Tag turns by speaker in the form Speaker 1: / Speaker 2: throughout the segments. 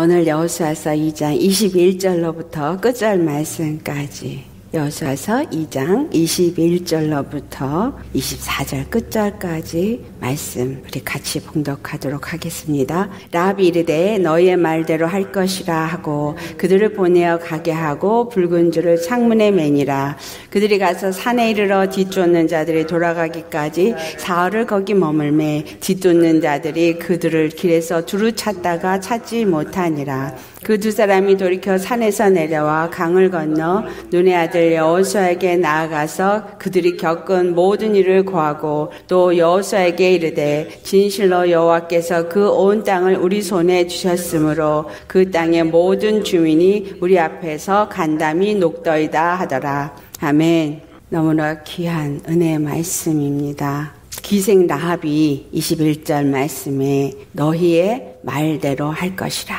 Speaker 1: 오늘 여호수아서 2장 21절로부터 끝절 말씀까지. 여호수아서 2장 21절로부터 24절 끝절까지 말씀 우리 같이 봉독하도록 하겠습니다. 라비 이르되 너희의 말대로 할 것이라 하고 그들을 보내어 가게 하고 붉은 줄을 창문에 매니라 그들이 가서 산에 이르러 뒤쫓는 자들이 돌아가기까지 사흘을 거기 머물매 뒤쫓는 자들이 그들을 길에서 두루 찾다가 찾지 못하니라 그 두 사람이 돌이켜 산에서 내려와 강을 건너 눈의 아들 여호수아에게 나아가서 그들이 겪은 모든 일을 고하고 또 여호수아에게 이르되 진실로 여호와께서 그 온 땅을 우리 손에 주셨으므로 그 땅의 모든 주민이 우리 앞에서 간담이 녹더이다 하더라 아멘 너무나 귀한 은혜의 말씀입니다. 기생 라합이 21절 말씀에 너희의 말대로 할 것이라.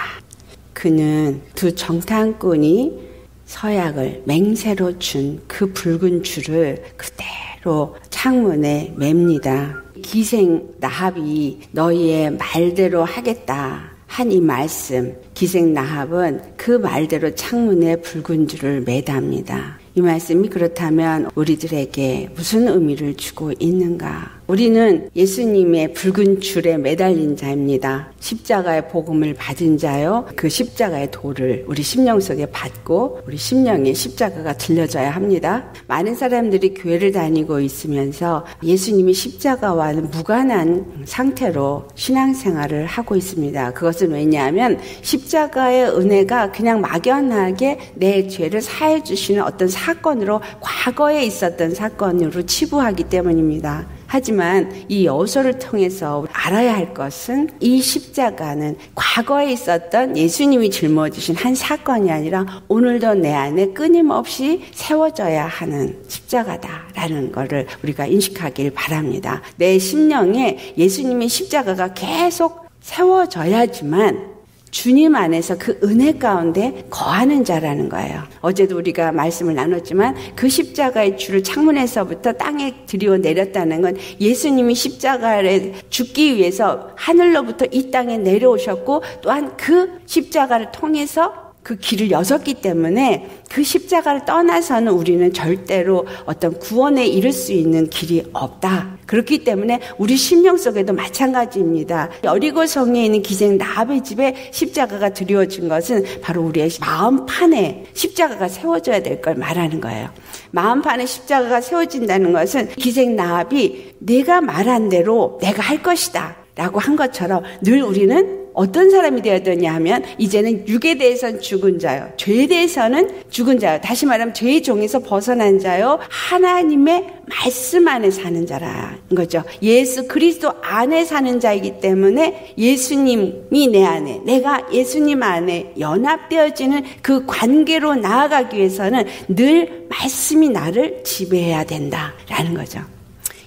Speaker 1: 그는 두 정탐꾼이 서약을 맹세로 준 그 붉은 줄을 그대로 창문에 맵니다. 기생 라합이 너희의 말대로 하겠다. 한 이 말씀, 기생 라합은 그 말대로 창문에 붉은 줄을 매답니다. 이 말씀이 그렇다면 우리들에게 무슨 의미를 주고 있는가? 우리는 예수님의 붉은 줄에 매달린 자입니다. 십자가의 복음을 받은 자요. 그 십자가의 도를 우리 심령 속에 받고 우리 심령에 십자가가 들려져야 합니다. 많은 사람들이 교회를 다니고 있으면서 예수님이 십자가와는 무관한 상태로 신앙생활을 하고 있습니다. 그것은 왜냐하면 십자가의 은혜가 그냥 막연하게 내 죄를 사해 주시는 어떤 사건으로 과거에 있었던 사건으로 치부하기 때문입니다. 하지만 이 여호서를 통해서 알아야 할 것은 이 십자가는 과거에 있었던 예수님이 짊어지신 한 사건이 아니라 오늘도 내 안에 끊임없이 세워져야 하는 십자가다라는 것을 우리가 인식하길 바랍니다. 내 심령에 예수님의 십자가가 계속 세워져야지만 주님 안에서 그 은혜 가운데 거하는 자라는 거예요. 어제도 우리가 말씀을 나눴지만 그 십자가의 줄을 창문에서부터 땅에 들이워 내렸다는 건 예수님이 십자가를 죽기 위해서 하늘로부터 이 땅에 내려오셨고 또한 그 십자가를 통해서 그 길을 여섰기 때문에 그 십자가를 떠나서는 우리는 절대로 어떤 구원에 이를 수 있는 길이 없다. 그렇기 때문에 우리 심령 속에도 마찬가지입니다. 여리고 성에 있는 기생 나합의 집에 십자가가 드리워진 것은 바로 우리의 마음판에 십자가가 세워져야 될 걸 말하는 거예요. 마음판에 십자가가 세워진다는 것은 기생 나합이 내가 말한 대로 내가 할 것이다. 라고 한 것처럼 늘 우리는 어떤 사람이 되었더냐 하면 이제는 육에 대해서는 죽은 자요. 죄에 대해서는 죽은 자요. 다시 말하면 죄의 종에서 벗어난 자요. 하나님의 말씀 안에 사는 자라는 거죠. 예수 그리스도 안에 사는 자이기 때문에 예수님이 내 안에, 내가 예수님 안에 연합되어지는 그 관계로 나아가기 위해서는 늘 말씀이 나를 지배해야 된다라는 거죠.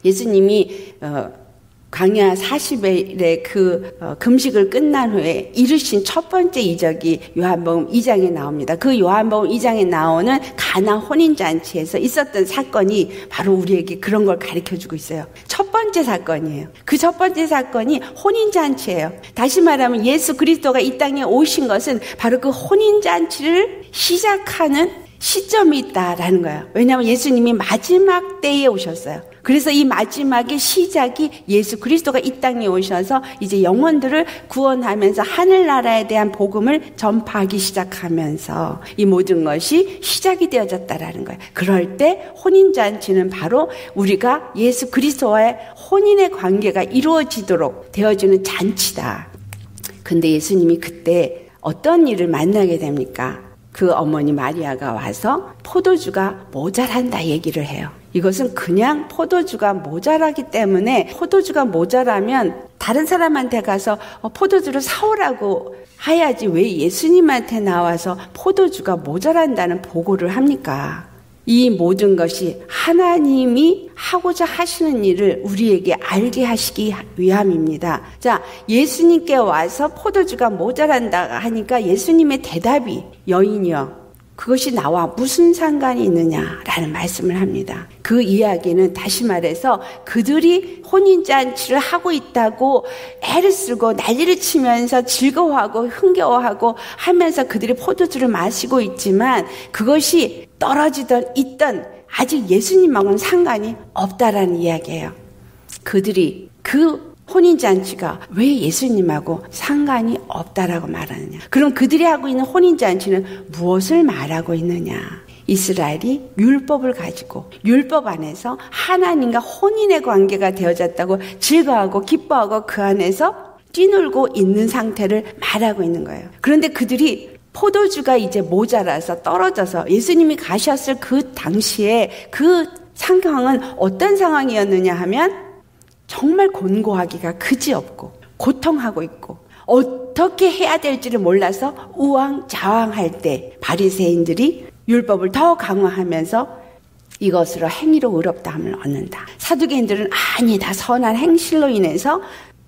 Speaker 1: 예수님이 어, 강야 40일의 그 어, 금식을 끝난 후에 이르신 첫 번째 이적이 요한복음 2장에 나옵니다. 그 요한복음 2장에 나오는 가나 혼인 잔치에서 있었던 사건이 바로 우리에게 그런 걸 가르쳐 주고 있어요. 첫 번째 사건이에요. 그 첫 번째 사건이 혼인 잔치예요. 다시 말하면 예수 그리스도가 이 땅에 오신 것은 바로 그 혼인 잔치를 시작하는 시점이 있다라는 거예요. 왜냐하면 예수님이 마지막 때에 오셨어요. 그래서 이 마지막의 시작이 예수 그리스도가 이 땅에 오셔서 이제 영혼들을 구원하면서 하늘나라에 대한 복음을 전파하기 시작하면서 이 모든 것이 시작이 되어졌다라는 거예요. 그럴 때 혼인잔치는 바로 우리가 예수 그리스도와의 혼인의 관계가 이루어지도록 되어주는 잔치다. 근데 예수님이 그때 어떤 일을 만나게 됩니까? 그 어머니 마리아가 와서 포도주가 모자란다 얘기를 해요. 이것은 그냥 포도주가 모자라기 때문에 포도주가 모자라면 다른 사람한테 가서 어, 포도주를 사오라고 해야지 왜 예수님한테 나와서 포도주가 모자란다는 보고를 합니까? 이 모든 것이 하나님이 하고자 하시는 일을 우리에게 알게 하시기 위함입니다. 자, 예수님께 와서 포도주가 모자란다 하니까 예수님의 대답이 여인이여 그것이 나와 무슨 상관이 있느냐라는 말씀을 합니다. 그 이야기는 다시 말해서 그들이 혼인잔치를 하고 있다고 애를 쓰고 난리를 치면서 즐거워하고 흥겨워하고 하면서 그들이 포도주를 마시고 있지만 그것이 떨어지던 있던 아직 예수님하고는 상관이 없다라는 이야기예요. 그들이 그 혼인잔치가 왜 예수님하고 상관이 없다라고 말하느냐. 그럼 그들이 하고 있는 혼인잔치는 무엇을 말하고 있느냐. 이스라엘이 율법을 가지고 율법 안에서 하나님과 혼인의 관계가 되어졌다고 즐거워하고 기뻐하고 그 안에서 뛰놀고 있는 상태를 말하고 있는 거예요. 그런데 그들이 포도주가 이제 모자라서 떨어져서 예수님이 가셨을 그 당시에 그 상황은 어떤 상황이었느냐 하면 정말 곤고하기가 그지없고 고통하고 있고 어떻게 해야 될지를 몰라서 우왕좌왕할 때 바리새인들이 율법을 더 강화하면서 이것으로 행위로 의롭다함을 얻는다. 사두개인들은 아니다 선한 행실로 인해서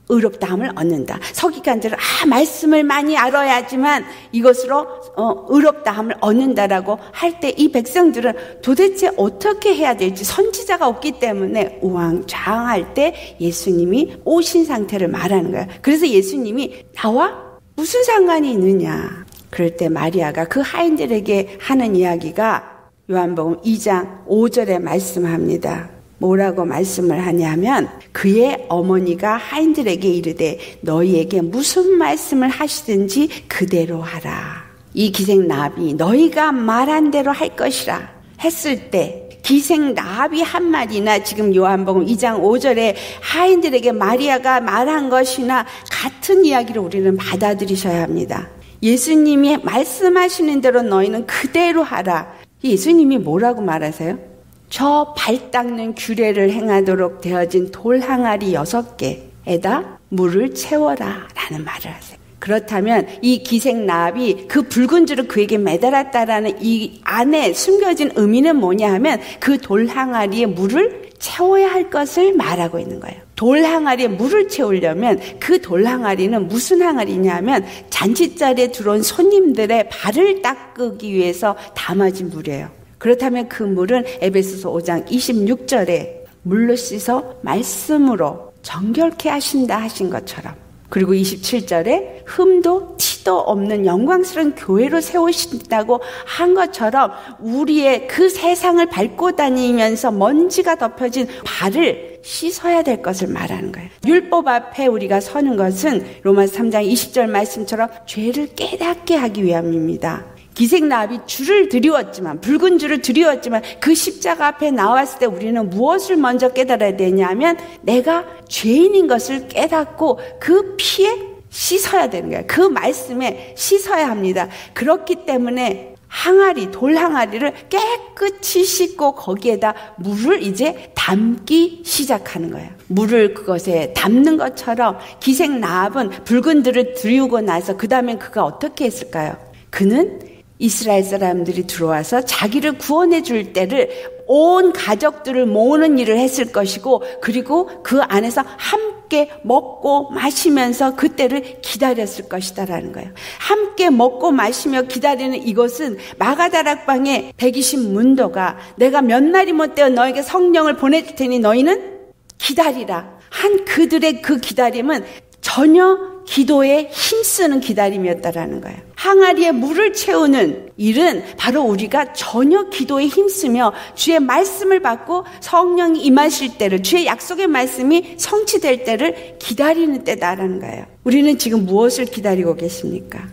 Speaker 1: 의롭다함을 얻는다. 서기관들은 아 말씀을 많이 알아야지만 이것으로 어, 의롭다함을 얻는다라고 할 때 이 백성들은 도대체 어떻게 해야 될지 선지자가 없기 때문에 우왕좌왕할 때 예수님이 오신 상태를 말하는 거예요. 그래서 예수님이 나와 무슨 상관이 있느냐? 그럴 때 마리아가 그 하인들에게 하는 이야기가 요한복음 2장 5절에 말씀합니다. 뭐라고 말씀을 하냐면 그의 어머니가 하인들에게 이르되 너희에게 무슨 말씀을 하시든지 그대로 하라. 이 기생 나비 너희가 말한 대로 할 것이라 했을 때 기생 나비 한 마디나 지금 요한복음 2장 5절에 하인들에게 마리아가 말한 것이나 같은 이야기를 우리는 받아들이셔야 합니다. 예수님이 말씀하시는 대로 너희는 그대로 하라. 예수님이 뭐라고 말하세요? 저 발 닦는 규례를 행하도록 되어진 돌 항아리 여섯 개에다 물을 채워라 라는 말을 하세요. 그렇다면 이 기생나비 그 붉은 줄을 그에게 매달았다라는 이 안에 숨겨진 의미는 뭐냐 하면 그 돌 항아리에 물을 채워야 할 것을 말하고 있는 거예요. 돌 항아리에 물을 채우려면 그 돌 항아리는 무슨 항아리냐면 잔치자리에 들어온 손님들의 발을 닦기 위해서 담아진 물이에요. 그렇다면 그 물은 에베소서 5장 26절에 물로 씻어 말씀으로 정결케 하신다 하신 것처럼 그리고 27절에 흠도 티도 없는 영광스러운 교회로 세우신다고 한 것처럼 우리의 그 세상을 밟고 다니면서 먼지가 덮여진 발을 씻어야 될 것을 말하는 거예요. 율법 앞에 우리가 서는 것은 로마서 3장 20절 말씀처럼 죄를 깨닫게 하기 위함입니다. 기생나비 줄을 드리웠지만 붉은 줄을 드리웠지만 그 십자가 앞에 나왔을 때 우리는 무엇을 먼저 깨달아야 되냐면 내가 죄인인 것을 깨닫고 그 피에 씻어야 되는 거예요. 그 말씀에 씻어야 합니다. 그렇기 때문에 항아리, 돌 항아리를 깨끗이 씻고 거기에다 물을 이제 담기 시작하는 거예요. 물을 그것에 담는 것처럼 기생 나합은 붉은 들을 들이우고 나서 그 다음에 그가 어떻게 했을까요? 그는 이스라엘 사람들이 들어와서 자기를 구원해 줄 때를 온 가족들을 모으는 일을 했을 것이고 그리고 그 안에서 함께 먹고 마시면서 그때를 기다렸을 것이다라는 거예요. 함께 먹고 마시며 기다리는 이것은 마가다락방의 120 문도가 내가 몇 날이 못되어 너에게 성령을 보내줄 테니 너희는 기다리라. 한 그들의 그 기다림은 전혀 기도에 힘쓰는 기다림이었다라는 거예요. 항아리에 물을 채우는 일은 바로 우리가 전혀 기도에 힘쓰며 주의 말씀을 받고 성령이 임하실 때를 주의 약속의 말씀이 성취될 때를 기다리는 때다라는 거예요. 우리는 지금 무엇을 기다리고 계십니까?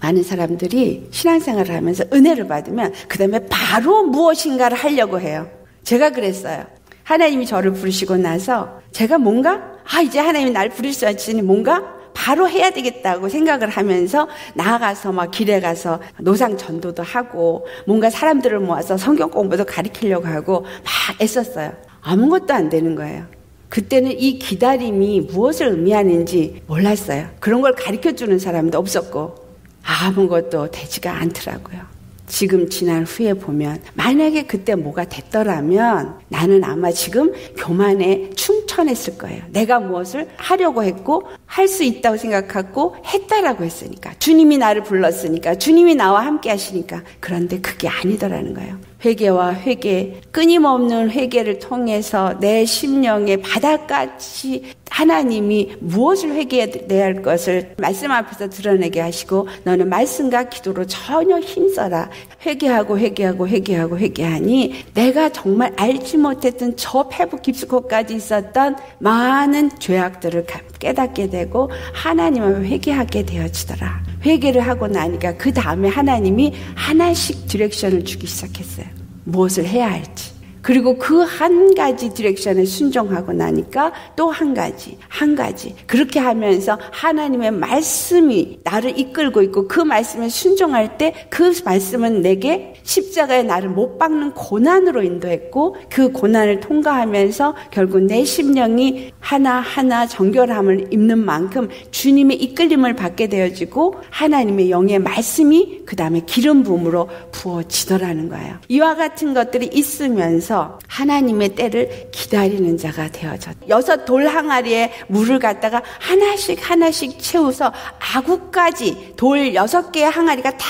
Speaker 1: 많은 사람들이 신앙생활을 하면서 은혜를 받으면 그 다음에 바로 무엇인가를 하려고 해요. 제가 그랬어요. 하나님이 저를 부르시고 나서 제가 뭔가 아 이제 하나님이 날 부르셨으니 뭔가 바로 해야 되겠다고 생각을 하면서 나아가서 막 길에 가서 노상 전도도 하고 뭔가 사람들을 모아서 성경 공부도 가르치려고 하고 막 애썼어요. 아무것도 안 되는 거예요. 그때는 이 기다림이 무엇을 의미하는지 몰랐어요. 그런 걸 가르쳐 주는 사람도 없었고 아무것도 되지가 않더라고요. 지금 지난 후에 보면 만약에 그때 뭐가 됐더라면 나는 아마 지금 교만에 충 충천했을 거예요. 내가 무엇을 하려고 했고 할 수 있다고 생각하고 했다라고 했으니까 주님이 나를 불렀으니까 주님이 나와 함께 하시니까 그런데 그게 아니더라는 거예요. 회개와 회개, 끊임없는 회개를 통해서 내 심령의 바닥같이 하나님이 무엇을 회개해야 할 것을 말씀 앞에서 드러내게 하시고 너는 말씀과 기도로 전혀 힘써라. 회개하고 회개하고 회개하고 회개하니 내가 정말 알지 못했던 저 폐부 깊숙이까지 있었던 많은 죄악들을 깨닫게 되고 하나님을 회개하게 되어지더라. 회개를 하고 나니까 그 다음에 하나님이 하나씩 direction을 주기 시작했어요. Bröselheit. 그리고 그 한 가지 direction에 순종하고 나니까 또 한 가지, 한 가지. 그렇게 하면서 하나님의 말씀이 나를 이끌고 있고 그 말씀에 순종할 때 그 말씀은 내게 십자가에 나를 못 박는 고난으로 인도했고 그 고난을 통과하면서 결국 내 심령이 하나하나 정결함을 입는 만큼 주님의 이끌림을 받게 되어지고 하나님의 영의 말씀이 그 다음에 기름 부음으로 부어지더라는 거예요. 이와 같은 것들이 있으면서 하나님의 때를 기다리는 자가 되어졌. 여섯 돌 항아리에 물을 갖다가 하나씩 하나씩 채워서 아구까지 돌 여섯 개의 항아리가 다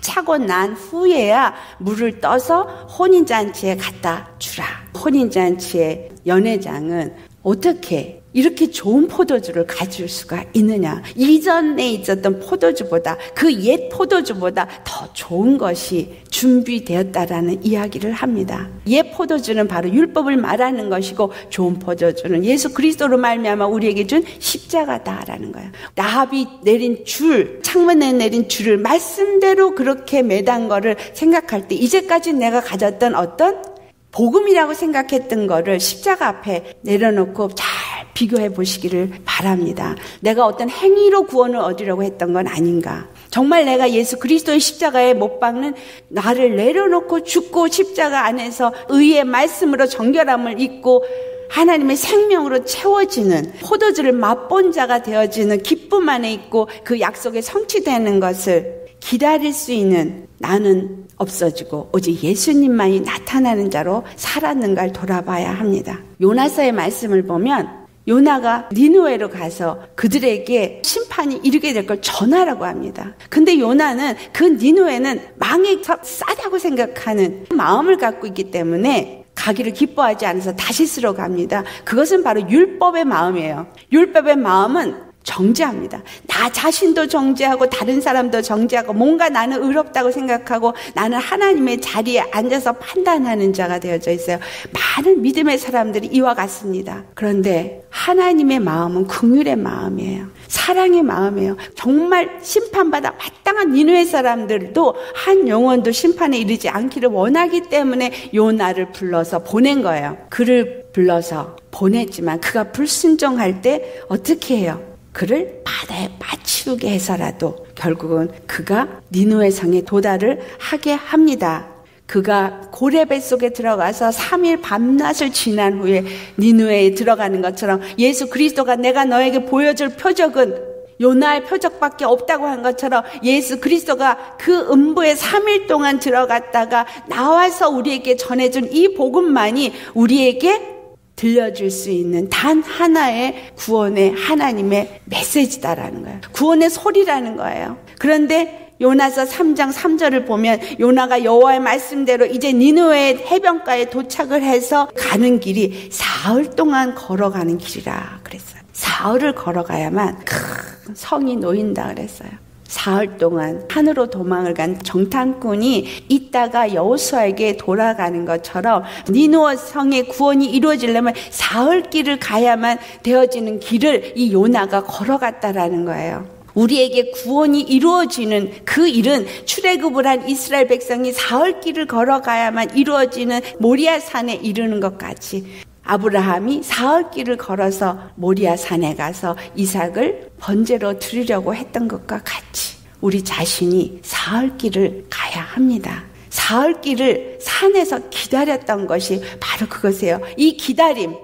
Speaker 1: 차고 난 후에야 물을 떠서 혼인잔치에 갖다 주라. 혼인잔치의 연회장은 어떻게 이렇게 좋은 포도주를 가질 수가 있느냐. 이전에 있었던 포도주보다 그 옛 포도주보다 더 좋은 것이 준비되었다라는 이야기를 합니다. 옛 포도주는 바로 율법을 말하는 것이고 좋은 포도주는 예수 그리스도로 말미암아 우리에게 준 십자가다라는 거예요. 나합이 내린 줄, 창문에 내린 줄을 말씀대로 그렇게 매단 거를 생각할 때 이제까지 내가 가졌던 어떤 복음이라고 생각했던 거를 십자가 앞에 내려놓고 잘 비교해 보시기를 바랍니다. 내가 어떤 행위로 구원을 얻으려고 했던 건 아닌가. 정말 내가 예수 그리스도의 십자가에 못 박는 나를 내려놓고 죽고 십자가 안에서 의의 말씀으로 정결함을 잊고 하나님의 생명으로 채워지는 포도주를 맛본 자가 되어지는 기쁨 안에 있고 그 약속에 성취되는 것을 기다릴 수 있는 나는 없어지고 오직 예수님만이 나타나는 자로 살았는가를 돌아봐야 합니다. 요나서의 말씀을 보면 요나가 니누에로 가서 그들에게 심판이 이르게 될 걸 전하라고 합니다. 근데 요나는 그 니누에는 망이 싸다고 생각하는 마음을 갖고 있기 때문에 가기를 기뻐하지 않아서 다시스로 갑니다. 그것은 바로 율법의 마음이에요. 율법의 마음은 정죄합니다. 나 자신도 정죄하고 다른 사람도 정죄하고 뭔가 나는 의롭다고 생각하고 나는 하나님의 자리에 앉아서 판단하는 자가 되어져 있어요. 많은 믿음의 사람들이 이와 같습니다. 그런데 하나님의 마음은 긍휼의 마음이에요. 사랑의 마음이에요. 정말 심판받아 마땅한 인후의 사람들도 한 영혼도 심판에 이르지 않기를 원하기 때문에 요나를 불러서 보낸 거예요. 그를 불러서 보냈지만 그가 불순종할 때 어떻게 해요? 그를 바다에 빠치우게 해서라도 결국은 그가 니누의 성에 도달을 하게 합니다. 그가 고래배 속에 들어가서 3일 밤낮을 지난 후에 니누에 들어가는 것처럼 예수 그리스도가 내가 너에게 보여줄 표적은 요나의 표적밖에 없다고 한 것처럼 예수 그리스도가 그 음부에 3일 동안 들어갔다가 나와서 우리에게 전해준 이 복음만이 우리에게 들려줄 수 있는 단 하나의 구원의 하나님의 메시지다라는 거예요. 구원의 소리라는 거예요. 그런데 요나서 3장 3절을 보면 요나가 여호와의 말씀대로 이제 니누의 해변가에 도착을 해서 가는 길이 사흘 동안 걸어가는 길이라 그랬어요. 사흘을 걸어가야만 큰 성이 놓인다 그랬어요. 사흘 동안 하늘로 도망을 간 정탐꾼이 있다가 여호수아에게 돌아가는 것처럼 니누어 성의 구원이 이루어지려면 사흘 길을 가야만 되어지는 길을 이 요나가 걸어갔다라는 거예요. 우리에게 구원이 이루어지는 그 일은 출애굽을 한 이스라엘 백성이 사흘 길을 걸어가야만 이루어지는 모리아 산에 이르는 것 같이 아브라함이 사흘 길을 걸어서 모리아 산에 가서 이삭을 번제로 드리려고 했던 것과 같이 우리 자신이 사흘 길을 가야 합니다. 사흘 길을 산에서 기다렸던 것이 바로 그것이에요. 이 기다림.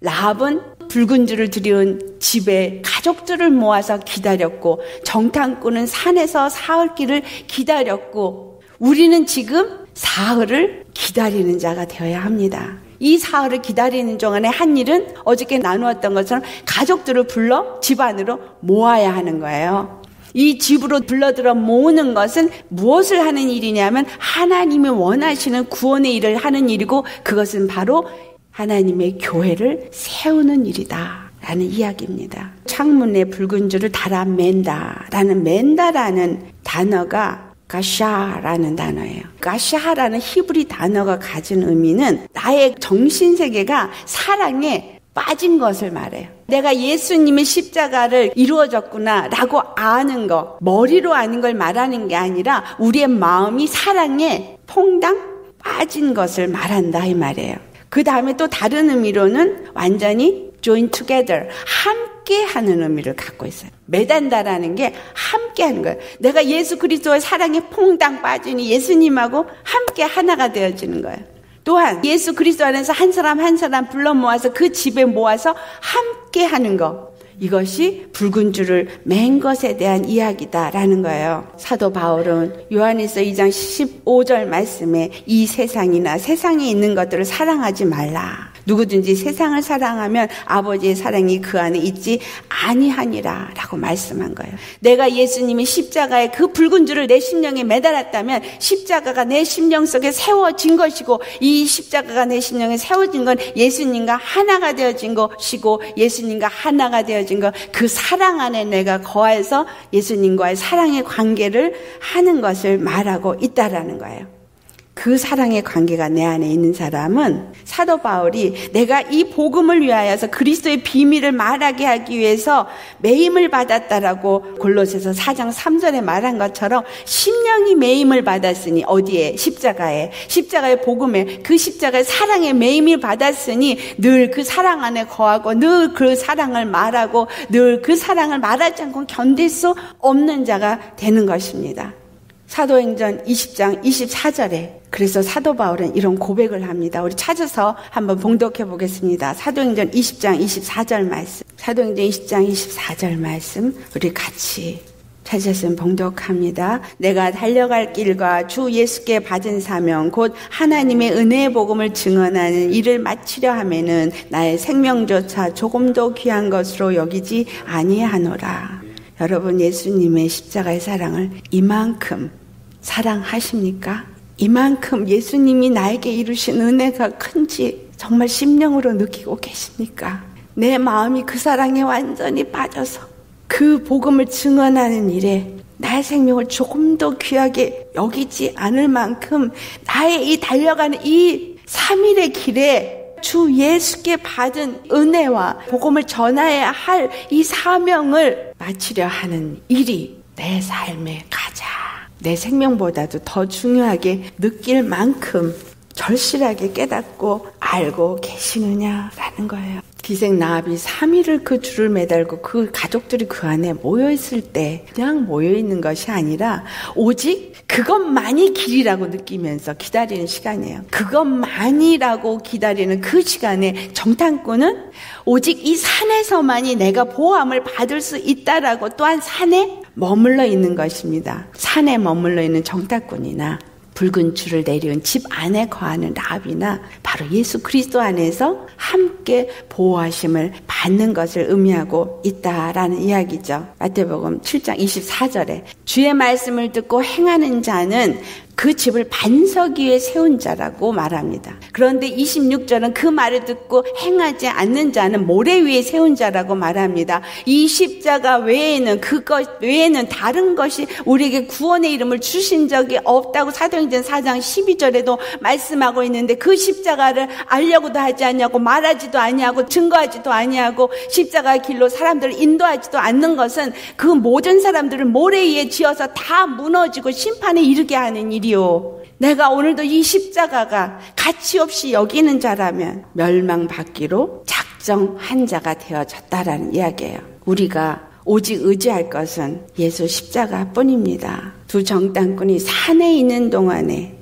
Speaker 1: 라합은 붉은 줄을 들여온 집에 가족들을 모아서 기다렸고 정탐꾼은 산에서 사흘 길을 기다렸고 우리는 지금 사흘을 기다리는 자가 되어야 합니다. 이 사흘을 기다리는 동안에 한 일은 어저께 나누었던 것처럼 가족들을 불러 집 안으로 모아야 하는 거예요. 이 집으로 불러들어 모으는 것은 무엇을 하는 일이냐면 하나님이 원하시는 구원의 일을 하는 일이고 그것은 바로 하나님의 교회를 세우는 일이다. 라는 이야기입니다. 창문에 붉은 줄을 달아 맨다. 라는 맨다라는 단어가 가샤라는 단어예요. 가샤라는 히브리 단어가 가진 의미는 나의 정신 세계가 사랑에 빠진 것을 말해요. 내가 예수님의 십자가를 이루어졌구나 라고 아는 거, 머리로 아는 걸 말하는 게 아니라 우리의 마음이 사랑에 퐁당 빠진 것을 말한다 이 말이에요. 그 다음에 또 다른 의미로는 완전히 join together, 함께 하는 의미를 갖고 있어요. 매단다라는 게 함께 하는 거예요. 내가 예수 그리스도의 사랑에 퐁당 빠지니 예수님하고 함께 하나가 되어지는 거예요. 또한 예수 그리스도 안에서 한 사람 한 사람 불러 모아서 그 집에 모아서 함께 하는 것. 이것이 붉은 줄을 맨 것에 대한 이야기다라는 거예요. 사도 바울은 요한에서 2장 15절 말씀에 이 세상이나 세상에 있는 것들을 사랑하지 말라. 누구든지 세상을 사랑하면 아버지의 사랑이 그 안에 있지 아니하니라 라고 말씀한 거예요. 내가 예수님이 십자가에 그 붉은 줄을 내 심령에 매달았다면 십자가가 내 심령 속에 세워진 것이고 이 십자가가 내 심령에 세워진 건 예수님과 하나가 되어진 것이고 예수님과 하나가 되어진 것 그 사랑 안에 내가 거해서 예수님과의 사랑의 관계를 하는 것을 말하고 있다라는 거예요. 그 사랑의 관계가 내 안에 있는 사람은 사도 바울이 내가 이 복음을 위하여서 그리스도의 비밀을 말하게 하기 위해서 매임을 받았다라고 골로새서 4장 3절에 말한 것처럼 심령이 매임을 받았으니 어디에 십자가에 십자가의 복음에 그 십자가의 사랑의 매임을 받았으니 늘 그 사랑 안에 거하고 늘 그 사랑을 말하고 늘 그 사랑을 말하지 않고 견딜 수 없는 자가 되는 것입니다. 사도행전 20장 24절에 그래서 사도 바울은 이런 고백을 합니다. 우리 찾아서 한번 봉독해 보겠습니다. 사도행전 20장 24절 말씀. 사도행전 20장 24절 말씀 우리 같이 찾았으면 봉독합니다. 내가 달려갈 길과 주 예수께 받은 사명 곧 하나님의 은혜의 복음을 증언하는 일을 마치려 하면은 나의 생명조차 조금도 귀한 것으로 여기지 아니하노라. 여러분 예수님의 십자가의 사랑을 이만큼 사랑하십니까? 이만큼 예수님이 나에게 이루신 은혜가 큰지 정말 심령으로 느끼고 계십니까? 내 마음이 그 사랑에 완전히 빠져서 그 복음을 증언하는 일에 나의 생명을 조금 더 귀하게 여기지 않을 만큼 나의 이 달려가는 이 3일의 길에 주 예수께 받은 은혜와 복음을 전해야 할 이 사명을 마치려 하는 일이 내 삶의 가장 내 생명보다도 더 중요하게 느낄 만큼 절실하게 깨닫고 알고 계시느냐라는 거예요. 기생 나합이 3일을 그 줄을 매달고 그 가족들이 그 안에 모여 있을 때 그냥 모여 있는 것이 아니라 오직 그것만이 길이라고 느끼면서 기다리는 시간이에요. 그것만이라고 기다리는 그 시간에 정탐꾼은 오직 이 산에서만이 내가 보호함을 받을 수 있다라고 또한 산에 머물러 있는 것입니다. 산에 머물러 있는 정탐꾼이나 붉은 줄을 내려온 집 안에 거하는 라비나 바로 예수 그리스도 안에서 함께 보호하심을 받는 것을 의미하고 있다라는 이야기죠. 마태복음 7장 24절에 주의 말씀을 듣고 행하는 자는 그 집을 반석 위에 세운 자라고 말합니다. 그런데 26절은 그 말을 듣고 행하지 않는 자는 모래 위에 세운 자라고 말합니다. 이 십자가 외에는 그것 외에는 다른 것이 우리에게 구원의 이름을 주신 적이 없다고 사도행전 4장 12절에도 말씀하고 있는데 그 십자가를 알려고도 하지 않냐고 말하지도 아니하고 증거하지도 아니하고 십자가의 길로 사람들을 인도하지도 않는 것은 그 모든 사람들을 모래 위에 지어서 다 무너지고 심판에 이르게 하는 일이 일이요. 내가 오늘도 이 십자가가 가치 없이 여기는 자라면 멸망받기로 작정한 자가 되어졌다라는 이야기예요. 우리가 오직 의지할 것은 예수 십자가 뿐입니다. 두 정당꾼이 산에 있는 동안에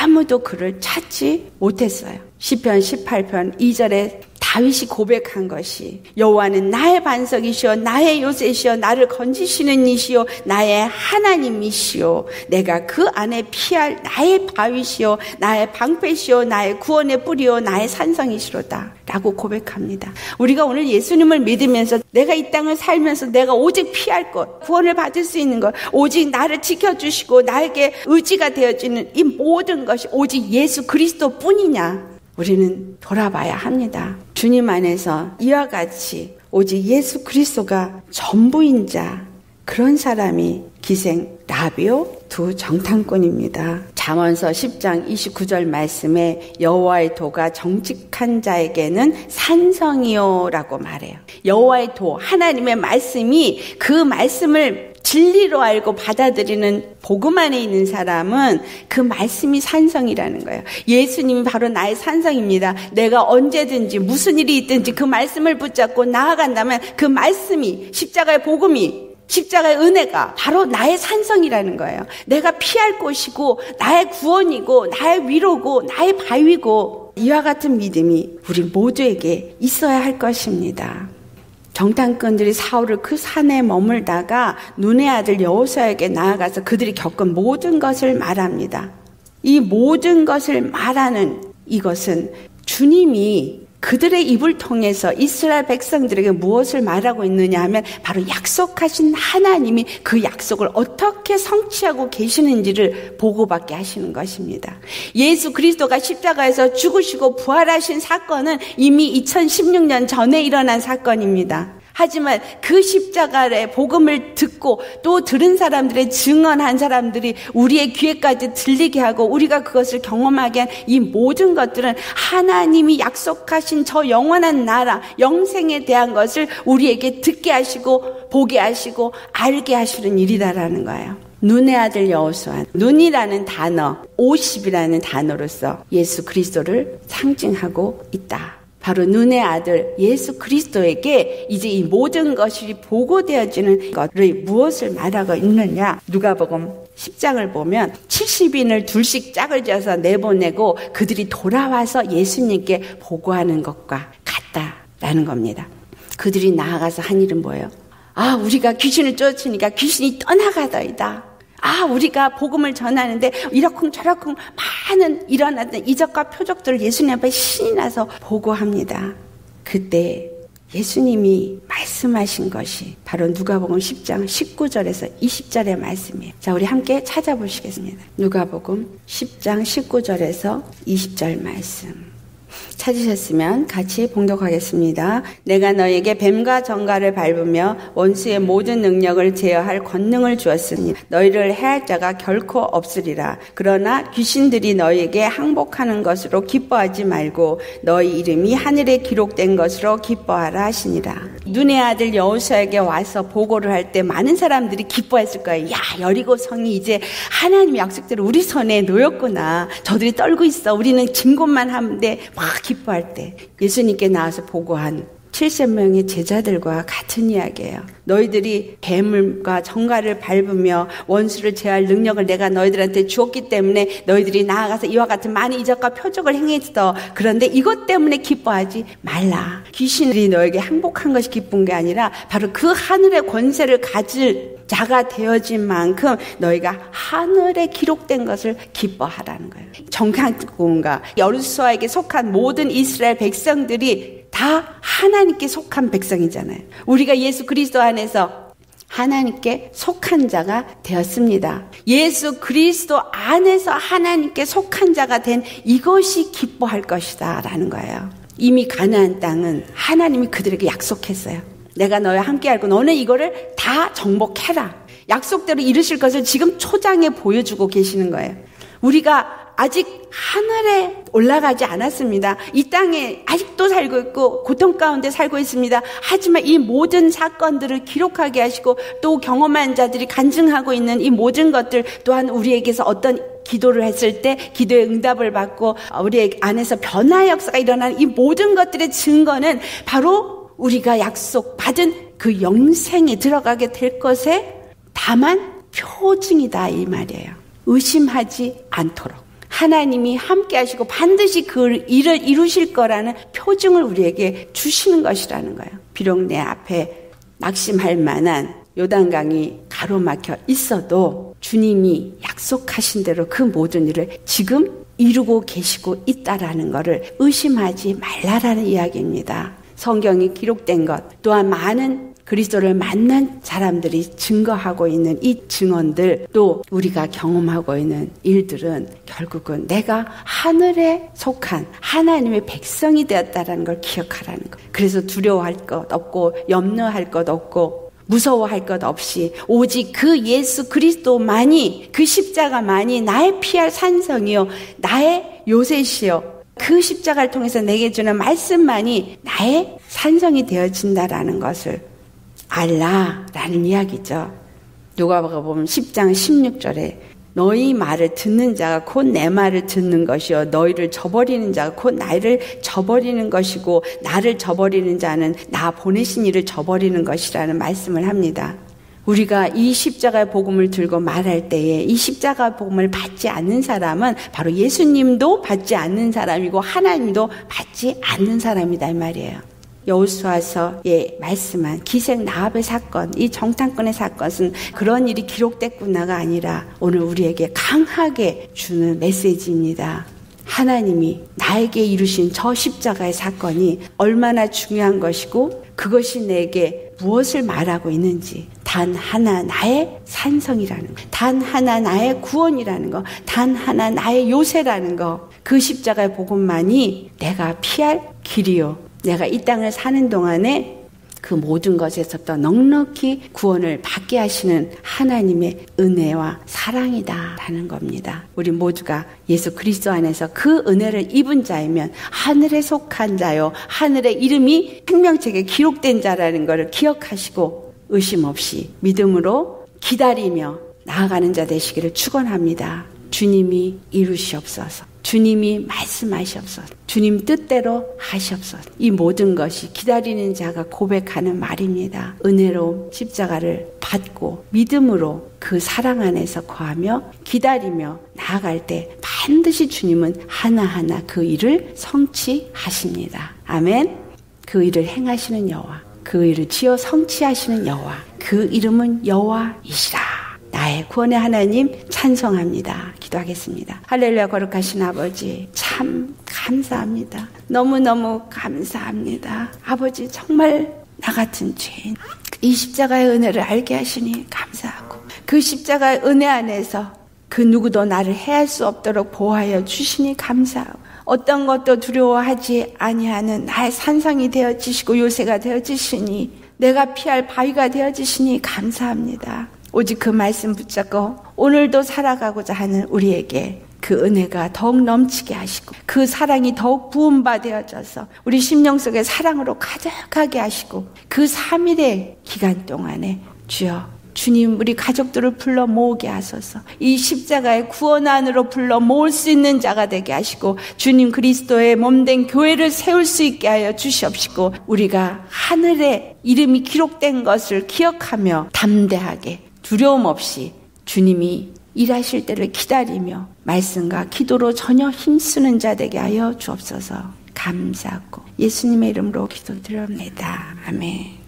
Speaker 1: 아무도 그를 찾지 못했어요. 10편 18편 2절에 다윗이 고백한 것이 여호와는 나의 반석이시여 나의 요새시여 나를 건지시는 이시여 나의 하나님이시여 내가 그 안에 피할 나의 바위시여 나의 방패시여 나의 구원의 뿌리여 나의 산성이시로다 라고 고백합니다. 우리가 오늘 예수님을 믿으면서 내가 이 땅을 살면서 내가 오직 피할 것, 구원을 받을 수 있는 것, 오직 나를 지켜주시고 나에게 의지가 되어지는 이 모든 것이 오직 예수 그리스도 뿐이냐? 우리는 돌아봐야 합니다. 주님 안에서 이와 같이 오직 예수 그리스도가 전부인 자, 그런 사람이 기생 라비오 두 정탐꾼입니다. 잠언서 10장 29절 말씀에 여호와의 도가 정직한 자에게는 산성이요라고 말해요. 여호와의 도 하나님의 말씀이 그 말씀을 진리로 알고 받아들이는 복음 안에 있는 사람은 그 말씀이 산성이라는 거예요. 예수님이 바로 나의 산성입니다. 내가 언제든지 무슨 일이 있든지 그 말씀을 붙잡고 나아간다면 그 말씀이 십자가의 복음이 십자가의 은혜가 바로 나의 산성이라는 거예요. 내가 피할 곳이고 나의 구원이고 나의 위로고 나의 바위고 이와 같은 믿음이 우리 모두에게 있어야 할 것입니다. 정탐꾼들이 사울을 그 산에 머물다가 눈의 아들 여호사에게 나아가서 그들이 겪은 모든 것을 말합니다. 이 모든 것을 말하는 이것은 주님이 그들의 입을 통해서 이스라엘 백성들에게 무엇을 말하고 있느냐 하면 바로 약속하신 하나님이 그 약속을 어떻게 성취하고 계시는지를 보고받게 하시는 것입니다. 예수 그리스도가 십자가에서 죽으시고 부활하신 사건은 이미 2016년 전에 일어난 사건입니다. 하지만 그 십자가의 복음을 듣고 또 들은 사람들의 증언한 사람들이 우리의 귀에까지 들리게 하고 우리가 그것을 경험하게 한 이 모든 것들은 하나님이 약속하신 저 영원한 나라, 영생에 대한 것을 우리에게 듣게 하시고 보게 하시고 알게 하시는 일이다라는 거예요. 눈의 아들 여호수아 눈이라는 단어, 50이라는 단어로서 예수 그리스도를 상징하고 있다. 바로 눈의 아들 예수 그리스도에게 이제 이 모든 것이 보고되어지는 것을 무엇을 말하고 있느냐? 누가복음 10장을 보면 70인을 둘씩 짝을 지어서 내보내고 그들이 돌아와서 예수님께 보고하는 것과 같다라는 겁니다. 그들이 나아가서 한 일은 뭐예요? 아, 우리가 귀신을 쫓으니까 귀신이 떠나가더이다. 아, 우리가 복음을 전하는데 이러쿵 저러쿵 많은 일어났던 이적과 표적들을 예수님 앞에 신이 나서 보고합니다. 그때 예수님이 말씀하신 것이 바로 누가복음 10장 19절에서 20절의 말씀이에요. 자, 우리 함께 찾아보시겠습니다. 누가복음 10장 19절에서 20절 말씀. 찾으셨으면 같이 봉독하겠습니다. 내가 너에게 뱀과 정갈을 밟으며 원수의 모든 능력을 제어할 권능을 주었으니 너희를 해할 자가 결코 없으리라. 그러나 귀신들이 너희에게 항복하는 것으로 기뻐하지 말고 너희 이름이 하늘에 기록된 것으로 기뻐하라 하시니라. 눈의 아들 여호수아에게 와서 보고를 할 때 많은 사람들이 기뻐했을 거예요. 야 여리고 성이 이제 하나님 약속대로 우리 손에 놓였구나. 저들이 떨고 있어. 우리는 진곳만 하는데 막 기뻐할 때 예수님께 나와서 보고한 70명의 제자들과 같은 이야기예요. 너희들이 뱀과 정갈을 밟으며 원수를 제할 능력을 내가 너희들한테 주었기 때문에 너희들이 나아가서 이와 같은 많은 이적과 표적을 행했어. 그런데 이것 때문에 기뻐하지 말라. 귀신들이 너에게 항복한 것이 기쁜 게 아니라 바로 그 하늘의 권세를 가질 자가 되어진 만큼 너희가 하늘에 기록된 것을 기뻐하라는 거예요. 정강군과 여루수아에게 속한 모든 이스라엘 백성들이 다 하나님께 속한 백성이잖아요. 우리가 예수 그리스도 안에서 하나님께 속한 자가 되었습니다. 예수 그리스도 안에서 하나님께 속한 자가 된 이것이 기뻐할 것이다 라는 거예요. 이미 가나안 땅은 하나님이 그들에게 약속했어요. 내가 너와 함께 할고 너는 이거를 다 정복해라. 약속대로 이루실 것을 지금 초장에 보여주고 계시는 거예요. 우리가 아직 하늘에 올라가지 않았습니다. 이 땅에 아직도 살고 있고 고통 가운데 살고 있습니다. 하지만 이 모든 사건들을 기록하게 하시고 또 경험한 자들이 간증하고 있는 이 모든 것들 또한 우리에게서 어떤 기도를 했을 때 기도의 응답을 받고 우리 안에서 변화 역사가 일어나는 이 모든 것들의 증거는 바로 우리가 약속받은 그 영생에 들어가게 될 것에 다만 표징이다 이 말이에요. 의심하지 않도록. 하나님이 함께 하시고 반드시 그 일을 이루실 거라는 표징을 우리에게 주시는 것이라는 거예요. 비록 내 앞에 낙심할 만한 요단강이 가로막혀 있어도 주님이 약속하신 대로 그 모든 일을 지금 이루고 계시고 있다라는 것을 의심하지 말라라는 이야기입니다. 성경이 기록된 것 또한 많은 그리스도를 만난 사람들이 증거하고 있는 이 증언들 또 우리가 경험하고 있는 일들은 결국은 내가 하늘에 속한 하나님의 백성이 되었다라는 걸 기억하라는 거. 그래서 두려워할 것 없고 염려할 것 없고 무서워할 것 없이 오직 그 예수 그리스도만이 그 십자가만이 나의 피할 산성이요 나의 요새시요 그 십자가를 통해서 내게 주는 말씀만이 나의 산성이 되어진다라는 것을 알라라는 이야기죠. 누가복음 보면 10장 16절에 너희 말을 듣는 자가 곧 내 말을 듣는 것이요 너희를 저버리는 자가 곧 나를 저버리는 것이고 나를 저버리는 자는 나 보내신 이를 저버리는 것이라는 말씀을 합니다. 우리가 이 십자가의 복음을 들고 말할 때에 이 십자가 복음을 받지 않는 사람은 바로 예수님도 받지 않는 사람이고 하나님도 받지 않는 사람이다 이 말이에요. 여호수아서에 말씀한 기생 나합의 사건, 이 정탐꾼의 사건은 그런 일이 기록됐구나가 아니라 오늘 우리에게 강하게 주는 메시지입니다. 하나님이 나에게 이루신 저 십자가의 사건이 얼마나 중요한 것이고 그것이 내게 무엇을 말하고 있는지 단 하나 나의 산성이라는 것, 단 하나 나의 구원이라는 것, 단 하나 나의 요새라는 것, 그 십자가의 복음만이 내가 피할 길이요. 내가 이 땅을 사는 동안에 그 모든 것에서부터 넉넉히 구원을 받게 하시는 하나님의 은혜와 사랑이다라는 겁니다. 우리 모두가 예수 그리스도 안에서 그 은혜를 입은 자이면 하늘에 속한 자요, 하늘의 이름이 생명책에 기록된 자라는 것을 기억하시고 의심 없이 믿음으로 기다리며 나아가는 자 되시기를 축원합니다. 주님이 이루시옵소서. 주님이 말씀하시옵소서. 주님 뜻대로 하시옵소서. 이 모든 것이 기다리는 자가 고백하는 말입니다. 은혜로움 십자가를 받고 믿음으로 그 사랑 안에서 거하며 기다리며 나아갈 때 반드시 주님은 하나하나 그 일을 성취하십니다. 아멘. 그 일을 행하시는 여호와, 그 일을 지어 성취하시는 여호와, 그 이름은 여호와이시라. 나의 구원의 하나님 찬송합니다. 기도하겠습니다. 할렐루야 거룩하신 아버지 참 감사합니다. 너무너무 감사합니다. 아버지 정말 나 같은 죄인 이 십자가의 은혜를 알게 하시니 감사하고 그 십자가의 은혜 안에서 그 누구도 나를 해할 수 없도록 보호하여 주시니 감사하고 어떤 것도 두려워하지 아니하는 나의 산상이 되어지시고 요새가 되어지시니 내가 피할 바위가 되어지시니 감사합니다. 오직 그 말씀 붙잡고 오늘도 살아가고자 하는 우리에게 그 은혜가 더욱 넘치게 하시고 그 사랑이 더욱 부음받아져서 우리 심령 속에 사랑으로 가득하게 하시고 그 3일의 기간 동안에 주여 주님 우리 가족들을 불러 모으게 하소서 이 십자가의 구원 안으로 불러 모을 수 있는 자가 되게 하시고 주님 그리스도의 몸된 교회를 세울 수 있게 하여 주시옵시고 우리가 하늘에 이름이 기록된 것을 기억하며 담대하게 두려움 없이 주님이 일하실 때를 기다리며 말씀과 기도로 전혀 힘쓰는 자 되게 하여 주옵소서 감사하고 예수님의 이름으로 기도드립니다. 아멘.